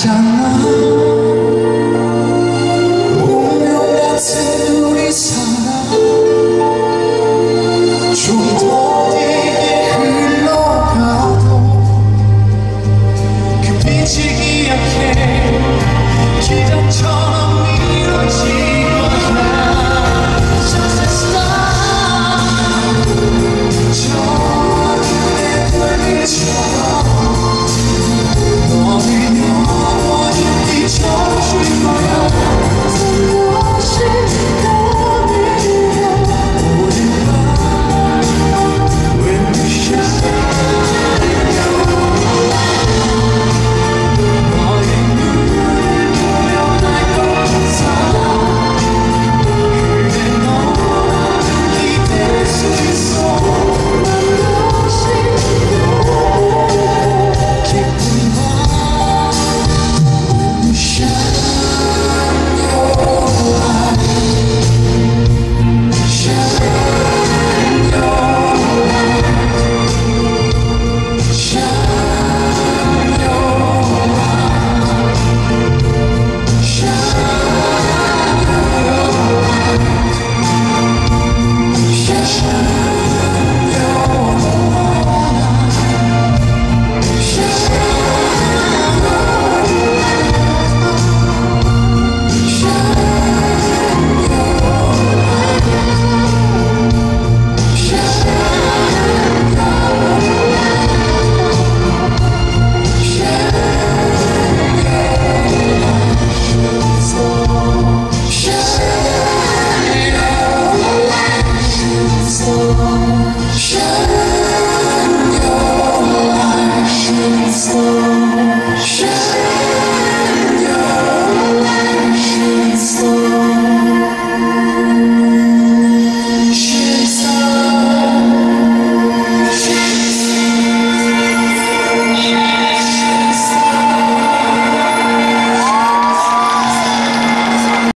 알잖아. 모습, 우리 사랑 좀더 흘러가고 그 빛이 기약해. 기적처럼